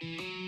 Mm-hmm.